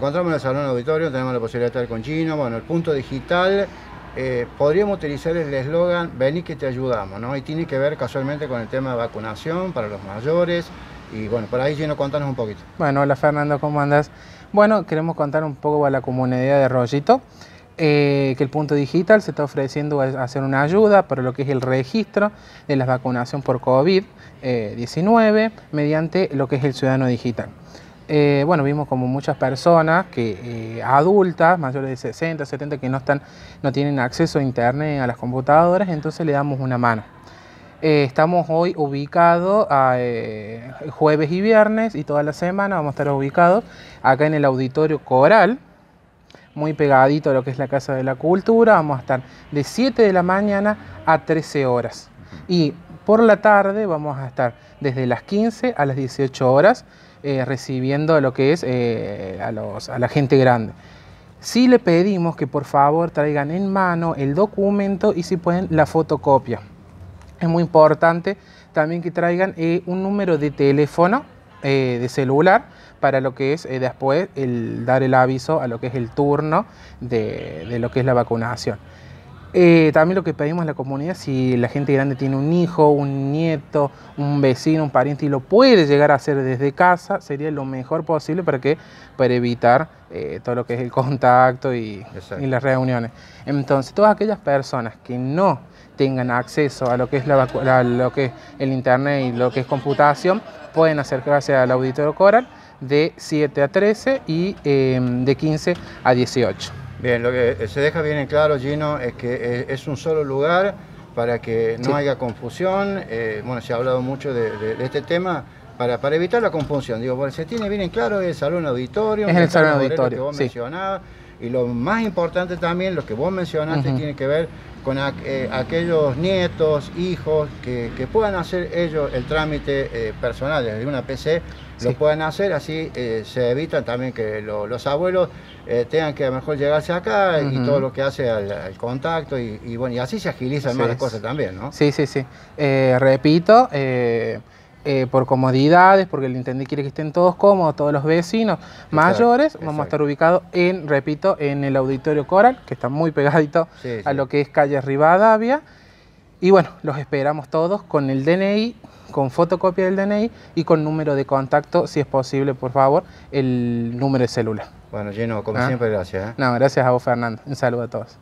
encontramos en el salón auditorio, tenemos la posibilidad de estar con Gino, bueno, el punto digital, eh, podríamos utilizar el eslogan Vení que te ayudamos, ¿no? Y tiene que ver casualmente con el tema de vacunación para los mayores. Y bueno, por ahí Gino, contanos un poquito. Bueno, hola Fernando, ¿cómo andas? Bueno, queremos contar un poco a la comunidad de Rollito. Eh, que el punto digital se está ofreciendo a hacer una ayuda para lo que es el registro de la vacunación por COVID-19 mediante lo que es el ciudadano digital. Eh, bueno, vimos como muchas personas que eh, adultas, mayores de 60, 70, que no, están, no tienen acceso a internet, a las computadoras, entonces le damos una mano. Eh, estamos hoy ubicados jueves y viernes y toda la semana vamos a estar ubicados acá en el auditorio Coral, muy pegadito a lo que es la Casa de la Cultura. Vamos a estar de 7 de la mañana a 13 horas. Y por la tarde vamos a estar desde las 15 a las 18 horas eh, recibiendo lo que es eh, a, los, a la gente grande. Sí le pedimos que por favor traigan en mano el documento y si pueden la fotocopia. Es muy importante también que traigan eh, un número de teléfono de celular para lo que es después el dar el aviso a lo que es el turno de, de lo que es la vacunación. Eh, también lo que pedimos a la comunidad, si la gente grande tiene un hijo, un nieto, un vecino, un pariente y lo puede llegar a hacer desde casa, sería lo mejor posible para, que, para evitar eh, todo lo que es el contacto y, las reuniones. Entonces, todas aquellas personas que no tengan acceso a lo que es, la, lo que es el internet y lo que es computación, pueden acercarse al auditorio Coral de 7 a 13 y eh, de 15 a 18. Bien, lo que se deja bien en claro, Gino, es que es un solo lugar para que no haya confusión. Eh, bueno, se ha hablado mucho de, este tema para, para, evitar la confusión. Digo, bueno, se tiene bien en claro el salón auditorio. Es el salón auditorio, que vos mencionabas. Y lo más importante también, lo que vos mencionaste, tiene que ver con eh, aquellos nietos, hijos, que, puedan hacer ellos el trámite personal desde una PC, lo puedan hacer, así se evitan también que los abuelos eh, tengan que a lo mejor llegarse acá y todo lo que hace al, contacto y, bueno, y así se agilizan más las cosas también, ¿no? Sí, sí, sí. Eh, repito, eh, por comodidades, porque el intendente quiere que estén todos cómodos, todos los vecinos mayores, vamos a estar ubicados en, repito, en el Auditorio Coral, que está muy pegadito a lo que es calle Rivadavia. Y bueno, los esperamos todos con el DNI, con fotocopia del DNI y con número de contacto, si es posible, por favor, el número de celular. Bueno, lleno, como ¿Ah? siempre, gracias. ¿eh? No, gracias a vos, Fernando. Un saludo a todos.